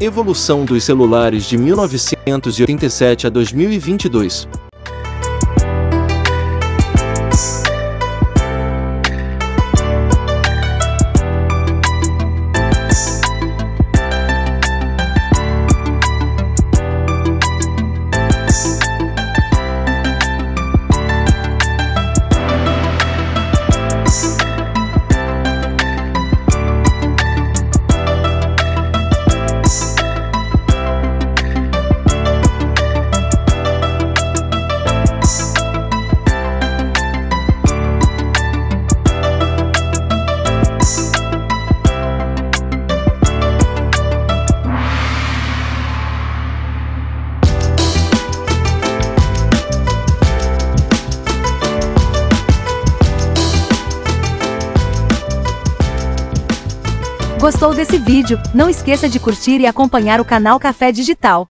Evolução dos celulares de 1987 a 2022. Gostou desse vídeo? Não esqueça de curtir e acompanhar o canal Café Digital.